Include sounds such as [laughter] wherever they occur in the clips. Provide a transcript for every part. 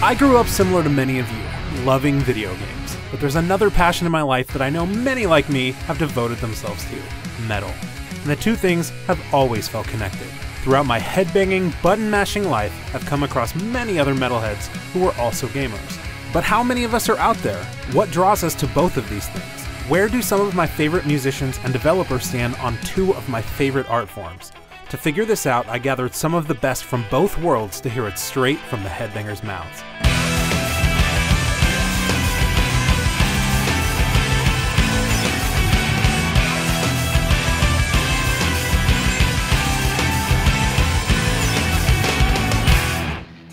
I grew up similar to many of you, loving video games, but there's another passion in my life that I know many like me have devoted themselves to metal. And the two things have always felt connected. Throughout my headbanging, button mashing life, I've come across many other metalheads who are also gamers. But how many of us are out there? What draws us to both of these things? Where do some of my favorite musicians and developers stand on two of my favorite art forms? To figure this out, I gathered some of the best from both worlds to hear it straight from the headbangers' mouths.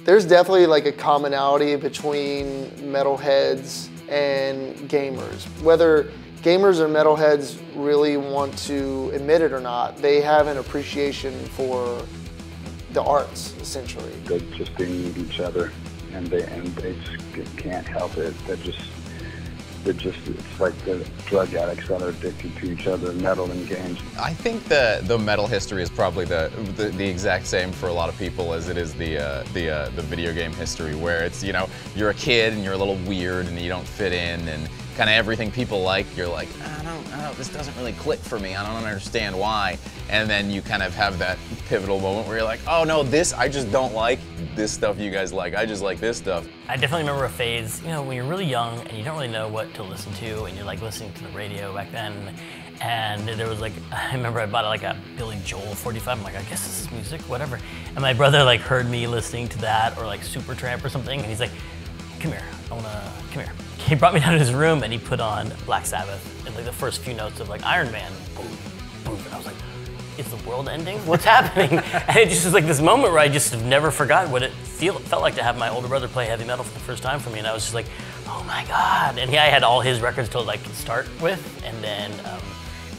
There's definitely like a commonality between metalheads and gamers. Whether gamers or metalheads really want to admit it or not, they have an appreciation for the arts, essentially. They just they need each other, and they and they just can't help it. They're just they're just it's like the drug addicts that are addicted to each other, metal and games. I think the the metal history is probably the the, the exact same for a lot of people as it is the uh, the uh, the video game history, where it's you know you're a kid and you're a little weird and you don't fit in and kind of everything people like, you're like, ah, I don't, I don't, this doesn't really click for me. I don't understand why. And then you kind of have that pivotal moment where you're like, oh no, this, I just don't like this stuff you guys like. I just like this stuff. I definitely remember a phase, you know, when you're really young and you don't really know what to listen to and you're like listening to the radio back then. And there was like, [laughs] I remember I bought like a Billy Joel 45. I'm like, I guess this is music, whatever. And my brother like heard me listening to that or like Supertramp or something. And he's like, come here, I wanna, come here he brought me down to his room and he put on Black Sabbath and like the first few notes of like Iron Man. Boom, boom. And I was like, is the world ending? What's [laughs] happening? [laughs] and it just was like this moment where I just have never forgot what it feel, felt like to have my older brother play heavy metal for the first time for me. And I was just like, oh my God. And yeah, I had all his records to like start with. And then um,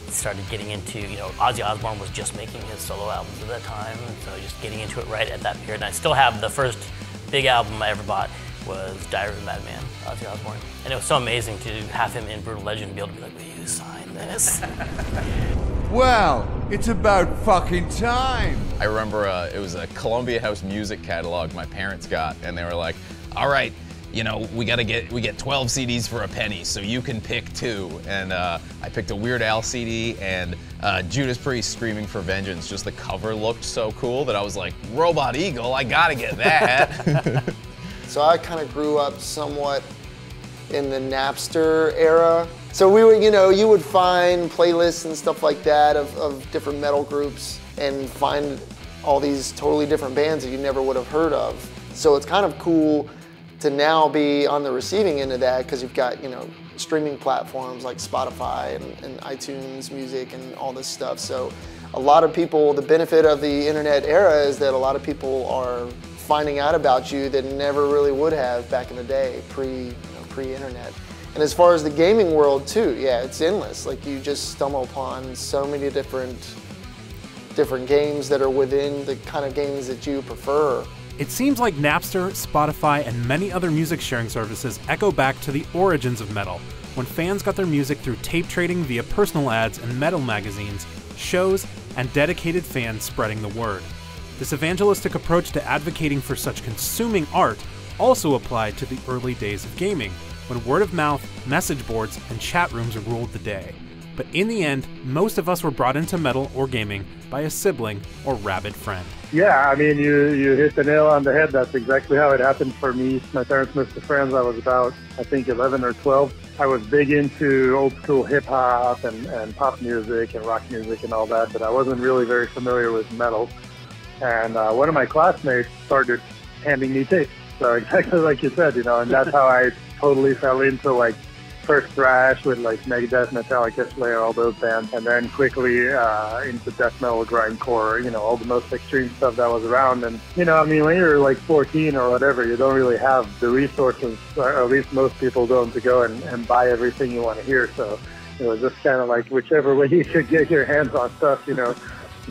started getting into, you know, Ozzy Osbourne was just making his solo albums at that time. So just getting into it right at that period. And I still have the first big album I ever bought was Diary of a Madman, Ozzy Osbourne. And it was so amazing to have him in Brutal Legend be able to be like, will you sign this? [laughs] well, it's about fucking time. I remember uh, it was a Columbia House music catalog my parents got, and they were like, all right, you know, we gotta get, we get 12 CDs for a penny, so you can pick two. And uh, I picked a Weird Al CD and uh, Judas Priest Screaming for Vengeance. Just the cover looked so cool that I was like, Robot Eagle, I gotta get that. [laughs] [laughs] So I kind of grew up somewhat in the Napster era. So we would, you know, you would find playlists and stuff like that of, of different metal groups and find all these totally different bands that you never would have heard of. So it's kind of cool to now be on the receiving end of that because you've got, you know, streaming platforms like Spotify and, and iTunes Music and all this stuff. So a lot of people, the benefit of the internet era is that a lot of people are finding out about you that never really would have back in the day, pre pre-internet. And as far as the gaming world too, yeah, it's endless. Like you just stumble upon so many different different games that are within the kind of games that you prefer. It seems like Napster, Spotify, and many other music sharing services echo back to the origins of metal, when fans got their music through tape trading via personal ads in metal magazines, shows, and dedicated fans spreading the word. This evangelistic approach to advocating for such consuming art also applied to the early days of gaming, when word of mouth, message boards, and chat rooms ruled the day. But in the end, most of us were brought into metal or gaming by a sibling or rabid friend. Yeah, I mean, you, you hit the nail on the head. That's exactly how it happened for me. My parents moved to France. I was about, I think, 11 or 12. I was big into old school hip hop and, and pop music and rock music and all that, but I wasn't really very familiar with metal. And uh, one of my classmates started handing me tapes. So [laughs] exactly like you said, you know, and that's how I totally fell into like first thrash with like Megadeth, Metallica, Slayer, all those bands, and then quickly uh, into death metal, grindcore, you know, all the most extreme stuff that was around. And you know, I mean, when you're like 14 or whatever, you don't really have the resources, or at least most people don't, to go and, and buy everything you want to hear. So it was just kind of like whichever way [laughs] you could get your hands on stuff, you know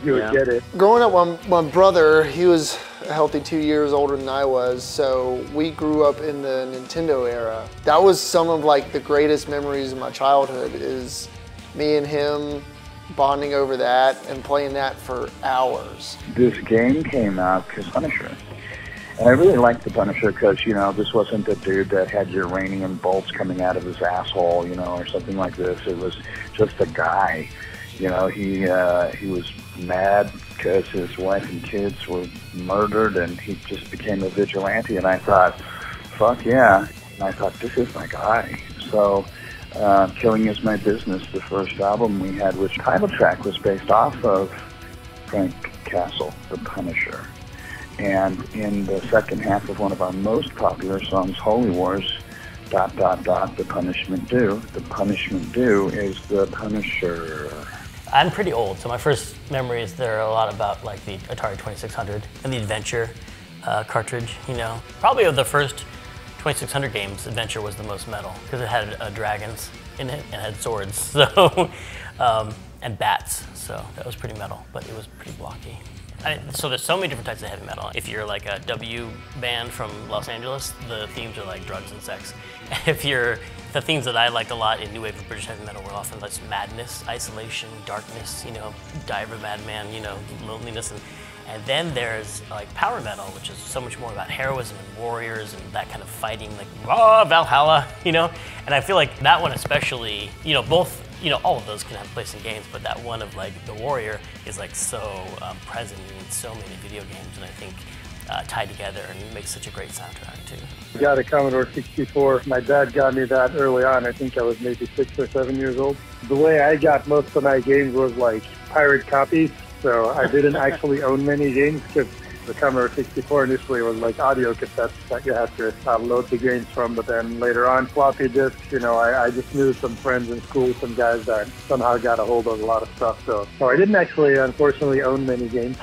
you would yeah. get it. Growing up, my, my brother, he was a healthy two years older than I was, so we grew up in the Nintendo era. That was some of like the greatest memories of my childhood is me and him bonding over that and playing that for hours. This game came out, Kiss Punisher, And I really liked the Punisher because you know this wasn't the dude that had uranium bolts coming out of his asshole, you know, or something like this. It was just a guy. You know, he uh, he was mad because his wife and kids were murdered, and he just became a vigilante. And I thought, fuck yeah! And I thought this is my guy. So. Uh, Killing is My Business, the first album we had, which title track was based off of Frank Castle, The Punisher. And in the second half of one of our most popular songs, Holy Wars, dot, dot, dot, The Punishment Due. The Punishment Due is The Punisher. I'm pretty old, so my first memories there are a lot about like the Atari 2600 and the Adventure uh, cartridge. You know, probably of the first 2600 games, Adventure was the most metal because it had uh, dragons in it and had swords, [laughs] so um, and bats. So that was pretty metal, but it was pretty blocky. I, so there's so many different types of heavy metal. If you're like a W band from Los Angeles, the themes are like drugs and sex. [laughs] If you're the themes that I like a lot in new wave of British heavy metal were often like madness, isolation, darkness, you know, diver madman, you know, loneliness, and and then there's like power metal, which is so much more about heroism and warriors and that kind of fighting, like oh Valhalla, [laughs] you know. And I feel like that one especially, you know, both you know, all of those can have place in games, but that one of like the warrior is like so um, present in so many video games, and I think uh, tied together and makes such a great soundtrack too. I got a Commodore 64. My dad got me that early on. I think I was maybe six or seven years old. The way I got most of my games was like pirate copies, so I didn't [laughs] actually own many games because the Commodore 64 initially was like audio cassettes that you had to uh, load the games from, but then later on floppy disks, you know, I, I just knew some friends in school, some guys that somehow got a hold of a lot of stuff. So, so I didn't actually, unfortunately, own many games,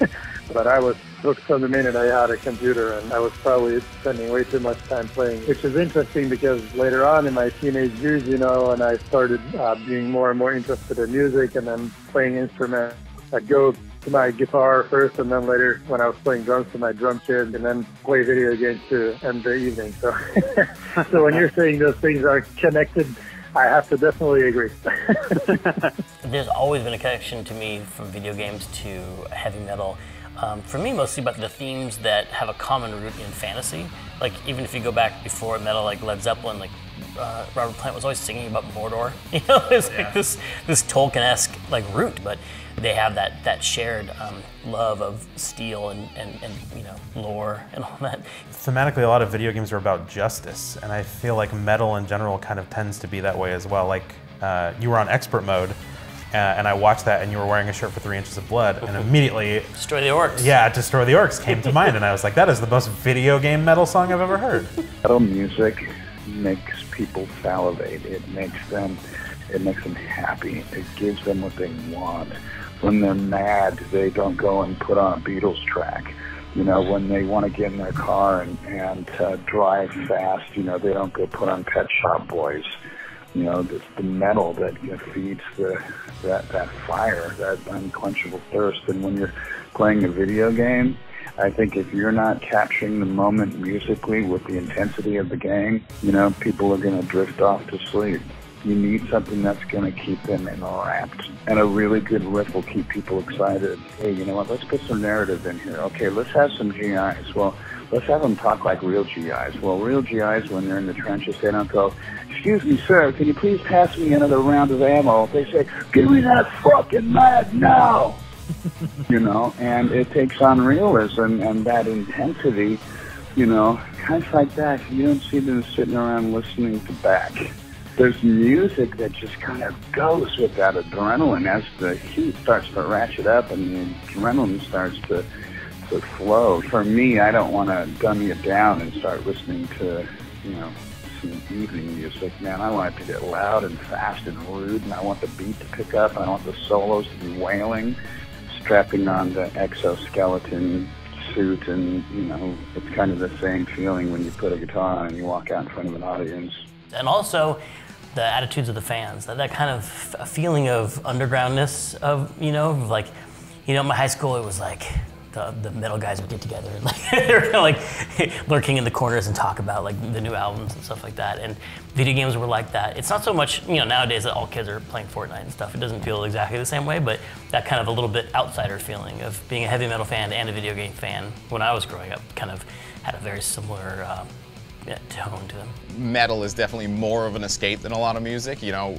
[laughs] but I was hooked from the minute I had a computer, and I was probably spending way too much time playing, which is interesting because later on in my teenage years, you know, and I started uh, being more and more interested in music and then playing instruments, I'd go to my guitar first, and then later when I was playing drums to my drum kit, and then play video games to end the evening. So, [laughs] so when you're saying those things are connected, I have to definitely agree. [laughs] [laughs] There's always been a connection to me from video games to heavy metal. Um, for me, mostly about the themes that have a common root in fantasy. Like even if you go back before metal, like Led Zeppelin, like uh, Robert Plant was always singing about Mordor. You know, it's yeah. like this this Tolkien-esque like root, but they have that that shared um, love of steel and, and, and you know lore and all that. Thematically, a lot of video games are about justice, and I feel like metal in general kind of tends to be that way as well. Like uh, you were on expert mode uh, and I watched that, and you were wearing a shirt for three inches of blood, and immediately destroy the orcs. Yeah, destroy the orcs came to mind, and I was like, that is the most video game metal song I've ever heard. Metal music makes people salivate. It makes them, it makes them happy. It gives them what they want. When they're mad, they don't go and put on a Beatles track. You know, when they want to get in their car and, and uh, drive fast, you know, they don't go put on Pet Shop Boys you know, it's the metal that you know, feeds the that that fire, that unquenchable thirst. And when you're playing a video game, I think if you're not capturing the moment musically with the intensity of the game, you know, people are going to drift off to sleep. You need something that's going to keep them enwrapped. And a really good riff will keep people excited. Hey, you know what? Let's put some narrative in here. Okay, let's have some GIs. Well, let's have them talk like real GIs. Well, real GIs, when they're in the trenches, they don't go, excuse me, sir, can you please pass me another round of ammo? They say, give me that fucking mag now. [laughs] you know, and it takes on realism and that intensity, you know, of like that. You don't see them sitting around listening to Bach. There's music that just kind of goes with that adrenaline as the heat starts to ratchet up and the adrenaline starts to to flow. For me, I don't want to dumb it down and start listening to, you know, some evening music, man. I want it to get loud and fast and rude, and I want the beat to pick up, and I want the solos to be wailing, strapping on the exoskeleton suit, and, you know, it's kind of the same feeling when you put a guitar on and you walk out in front of an audience. And also, the attitudes of the fans, that, that kind of feeling of undergroundness of, you know, like, you know, my high school, it was like, the, the metal guys would get together and [laughs] like they were of like [laughs] lurking in the corners and talk about like the new albums and stuff like that. And video games were like that. It's not so much you know nowadays that all kids are playing Fortnite and stuff. It doesn't feel exactly the same way, but that kind of a little bit outsider feeling of being a heavy metal fan and a video game fan when I was growing up kind of had a very similar. Um, yeah, tone to them. Metal is definitely more of an escape than a lot of music. You know,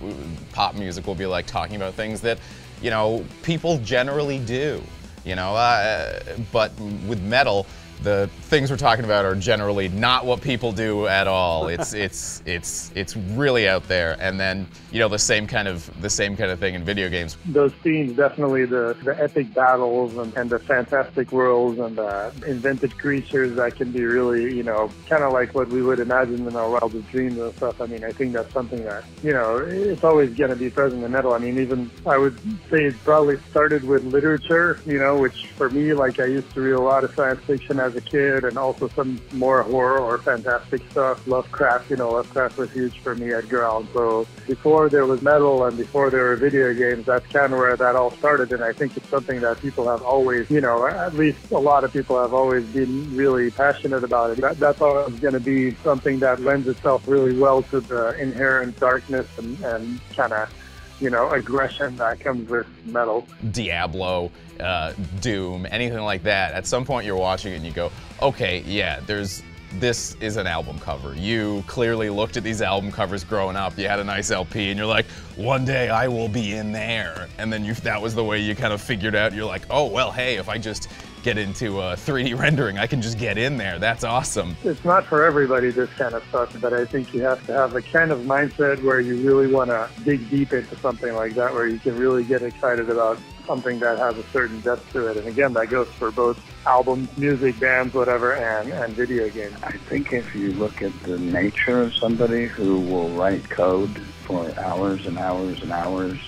pop music will be like talking about things that, you know, people generally do. You know, uh, but with metal, the things we're talking about are generally not what people do at all. It's [laughs] it's it's it's really out there. And then you know the same kind of the same kind of thing in video games. Those themes, definitely the, the epic battles and, and the fantastic worlds and the invented creatures that can be really you know kind of like what we would imagine in our wildest dreams and stuff. I mean, I think that's something that you know it's always going to be present in metal. I mean, even I would say it probably started with literature. You know, which for me, like I used to read a lot of science fiction as a kid and also some more horror or fantastic stuff. Lovecraft, you know, Lovecraft was huge for me, Edgar Allan Poe. Before there was metal and before there were video games, that's kind of where that all started. And I think it's something that people have always, you know, at least a lot of people have always been really passionate about it. That, that's always going to be something that lends itself really well to the inherent darkness and, and kind of you know, aggression that comes with metal. Diablo, uh, Doom, anything like that. At some point, you're watching it and you go, okay, yeah, there's this is an album cover. You clearly looked at these album covers growing up. You had a nice LP, and you're like, one day I will be in there. And then you, that was the way you kind of figured out. You're like, oh well, hey, if I just get into uh, 3D rendering, I can just get in there. That's awesome. It's not for everybody this kind of stuff, but I think you have to have a kind of mindset where you really want to dig deep into something like that, where you can really get excited about something that has a certain depth to it. And again, that goes for both albums, music, bands, whatever, and, and video games. I think if you look at the nature of somebody who will write code for hours and hours and hours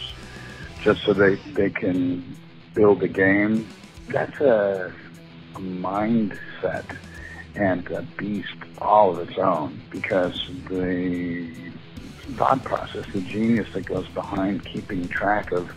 just so they, they can build a game, that's a, a mindset and a beast all of its own because the thought process, the genius that goes behind keeping track of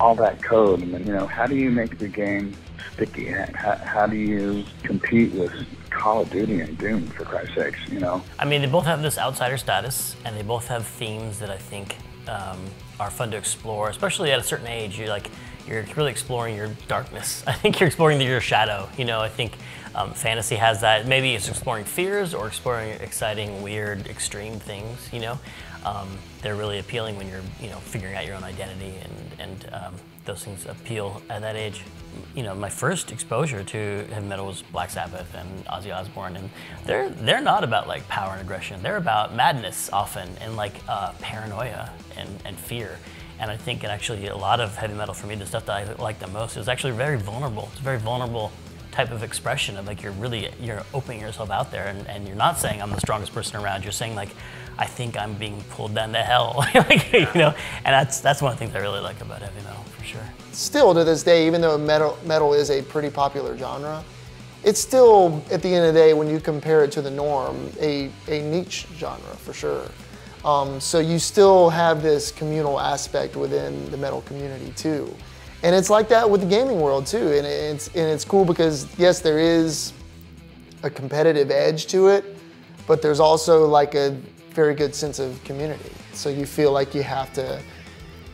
all that code. and you know, how do you make the game sticky? How, how do you compete with Call of Duty and Doom, for Christ's sakes, you know? I mean, they both have this outsider status, and they both have themes that I think um, are fun to explore, especially at a certain age. You're like, you're really exploring your darkness. [laughs] I think you're exploring your shadow. You know, I think um, fantasy has that. Maybe it's exploring fears or exploring exciting, weird, extreme things. You know, um, they're really appealing when you're, you know, figuring out your own identity, and and um, those things appeal at that age. You know, my first exposure to heavy metal was Black Sabbath and Ozzy Osbourne, and they're they're not about like power and aggression. They're about madness often and like uh, paranoia and, and fear. And I think actually a lot of heavy metal for me, the stuff that I like the most is actually very vulnerable. It's a very vulnerable type of expression of like you're really you're opening yourself out there and, and you're not saying I'm the strongest person around. You're saying like I think I'm being pulled down to hell. [laughs] like, you know, and that's that's one of the things I really like about heavy metal for sure. Still to this day, even though metal metal is a pretty popular genre, it's still at the end of the day when you compare it to the norm a, a niche genre for sure. Um, so you still have this communal aspect within the metal community too. And it's like that with the gaming world too. And it's, and it's cool because yes, there is a competitive edge to it, but there's also like a very good sense of community. So you feel like you have to,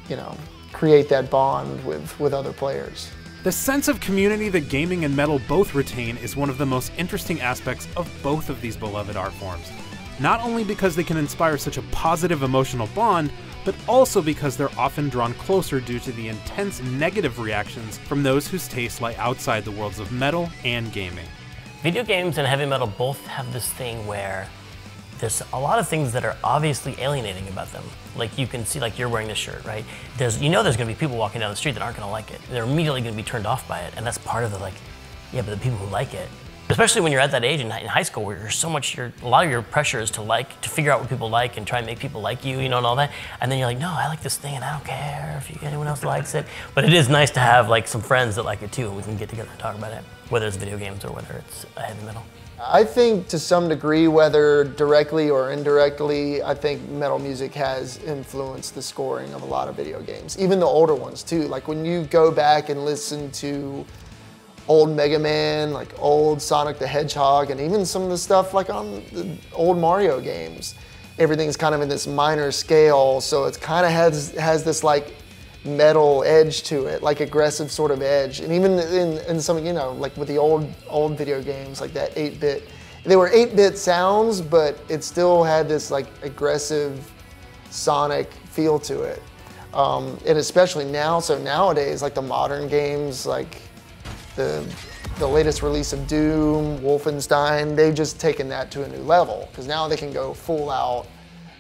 you know, create that bond with, with other players. The sense of community that gaming and metal both retain is one of the most interesting aspects of both of these beloved art forms. Not only because they can inspire such a positive emotional bond, but also because they're often drawn closer due to the intense negative reactions from those whose tastes lie outside the worlds of metal and gaming. Video games and heavy metal both have this thing where there's a lot of things that are obviously alienating about them. Like you can see, like you're wearing this shirt, right? There's, you know, there's to be people walking down the street that aren't going to like it. They're immediately to be turned off by it, and that's part of the like, yeah, but the people who like it, especially when you're at that age in, in high school where you're so much, you're, a lot of your pressure is to like, to figure out what people like and try and make people like you, you know, and all that. And then you're like, no, I like this thing, and I don't care if anyone else likes it. [laughs] But it is nice to have like some friends that like it too, and we can get together and talk about it, whether it's video games or whether it's heavy metal. I think to some degree, whether directly or indirectly, I think metal music has influenced the scoring of a lot of video games, even the older ones too. Like when you go back and listen to old Mega Man, like old Sonic the Hedgehog, and even some of the stuff like on the old Mario games. Everything's kind of in this minor scale, so it kind of has has this like metal edge to it, like aggressive sort of edge. And even in, in some, you know, like with the old old video games, like that 8-bit, they were 8-bit sounds, but it still had this like aggressive sonic feel to it. Um, and especially now, so nowadays, like the modern games, like the the latest release of Doom, Wolfenstein, they've just taken that to a new level because now they can go full out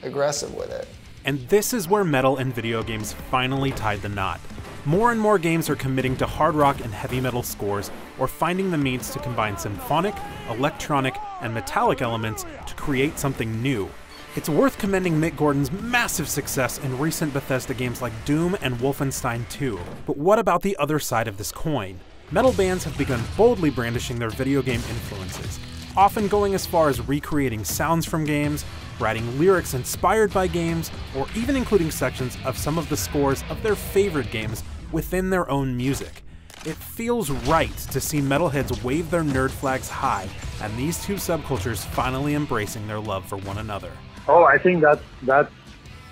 aggressive with it. And this is where metal and video games finally tied the knot. More and more games are committing to hard rock and heavy metal scores or finding the means to combine symphonic, electronic, and metallic elements to create something new. It's worth commending Mick Gordon's massive success in recent Bethesda games like Doom and Wolfenstein 2. But what about the other side of this coin? Metal bands have begun boldly brandishing their video game influences, often going as far as recreating sounds from games, writing lyrics inspired by games, or even including sections of some of the scores of their favorite games within their own music. It feels right to see metalheads wave their nerd flags high, and these two subcultures finally embracing their love for one another. Oh, I think that's that's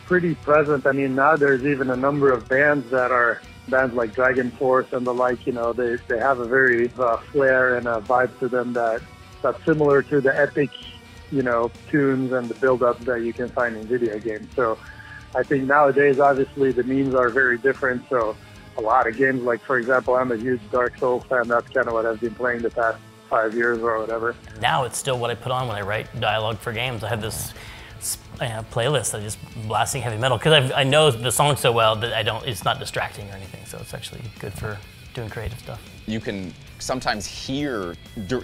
pretty present. I mean, now there's even a number of bands that are bands like DragonForce and the like. You know, they they have a very uh, flair and a vibe to them that that's similar to the epic, you know, tunes and the build-up that you can find in video games. So, I think nowadays, obviously, the memes are very different. So, a lot of games, like for example, I'm a huge Dark Souls fan. That's kind of what I've been playing the past five years or whatever. Now it's still what I put on when I write dialogue for games. I have this uh, playlist that just blasting heavy metal because I know the song so well that I don't. It's not distracting or anything, so it's actually good for doing creative stuff. You can sometimes hear,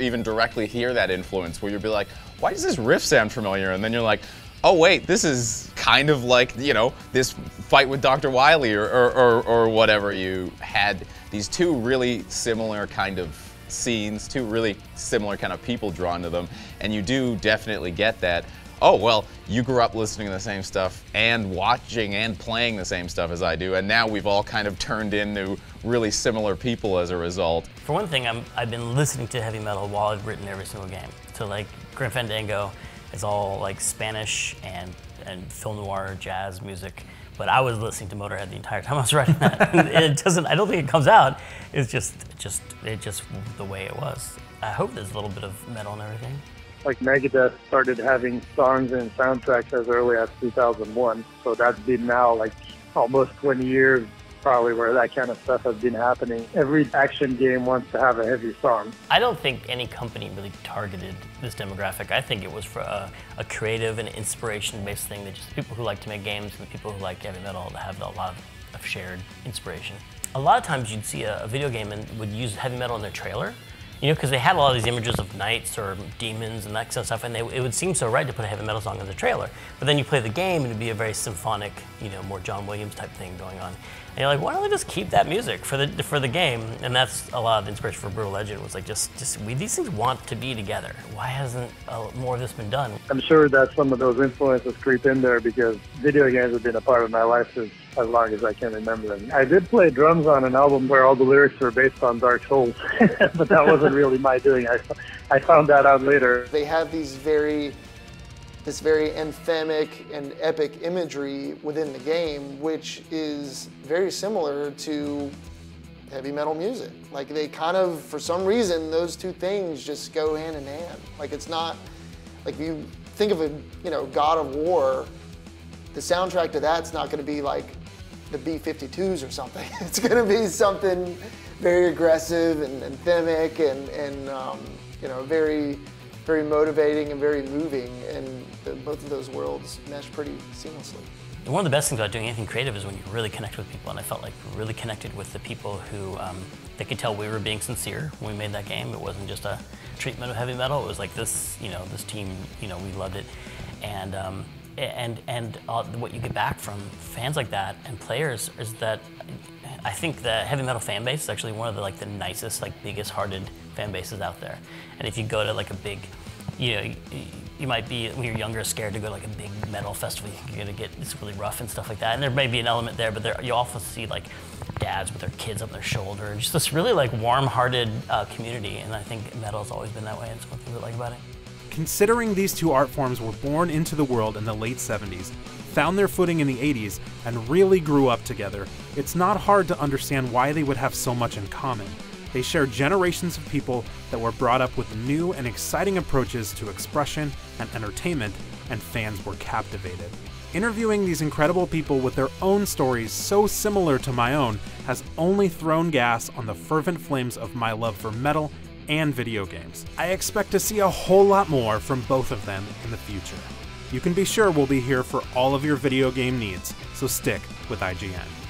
even directly hear that influence where you'll be like, why does this riff sound familiar? And then you're like, oh wait, this is kind of like, you know, this fight with Dr. Wily or, or, or, or whatever. You had these two really similar kind of scenes, two really similar kind of people drawn to them, and you do definitely get that oh, well, you grew up listening to the same stuff and watching and playing the same stuff as I do, and now we've all kind of turned into really similar people as a result. For one thing, i have been listening to heavy metal while I've written every single game. So, like, Grim Fandango is all like Spanish and, and film noir jazz music. But I was listening to Motorhead the entire time I was writing that. [laughs] it doesn't. I don't think it comes out. It's just, just, it just the way it was. I hope there's a little bit of metal and everything like Megadeth started having songs and soundtracks as early as 2001. So that's been now like almost 20 years probably where that kind of stuff has been happening. Every action game wants to have a heavy song. I don't think any company really targeted this demographic. I think it was for a, a creative and inspiration-based thing that just people who like to make games and people who like heavy metal have a lot of, of shared inspiration. A lot of times you'd see a, a video game and would use heavy metal in their trailer, you know, because they had a lot of these images of knights or demons and that kind of stuff, and they, it would seem so right to put a heavy metal song in the trailer. But then you play the game, and it'd be a very symphonic, you know, more John Williams type thing going on. And you're like, why don't we just keep that music for the for the game? And that's a lot of the inspiration for Brutal Legend was like, just just we these things want to be together. Why hasn't uh, more of this been done? I'm sure that some of those influences creep in there because video games have been a part of my life since as long as I can remember. And I did play drums on an album where all the lyrics were based on Dark Souls, [laughs] but that wasn't really my doing. I, I found that out later. They have these very, this very anthemic and epic imagery within the game, which is very similar to heavy metal music. Like they kind of, for some reason, those two things just go hand in hand. Like it's not, like you think of a, you know, God of War, the soundtrack to that's not going to be like the B-52s or something. [laughs] It's going to be something very aggressive and anthemic and, and um, you know, very, very motivating and very moving. And both of those worlds mesh pretty seamlessly. One of the best things about doing anything creative is when you really connect with people, and I felt like really connected with the people who um, they could tell we were being sincere when we made that game. It wasn't just a treatment of heavy metal. It was like this, you know, this team, you know, we loved it, and um, and and uh, what you get back from fans like that and players is that I think the heavy metal fan base is actually one of the like the nicest, like biggest hearted fan bases out there. And if you go to like a big, you know, you, might be when you're younger scared to go to like a big metal festival. You're gonna get it's really rough and stuff like that. And there may be an element there, but there you also see like dads with their kids on their shoulder. Just this really like warm-hearted uh, community, and I think metal's always been that way. It's one thing I like about it. Considering these two art forms were born into the world in the late 70s, found their footing in the 80s, and really grew up together, it's not hard to understand why they would have so much in common. They share generations of people that were brought up with new and exciting approaches to expression and entertainment, and fans were captivated. Interviewing these incredible people with their own stories so similar to my own has only thrown gas on the fervent flames of my love for metal and video games. I expect to see a whole lot more from both of them in the future. You can be sure we'll be here for all of your video game needs, so stick with IGN.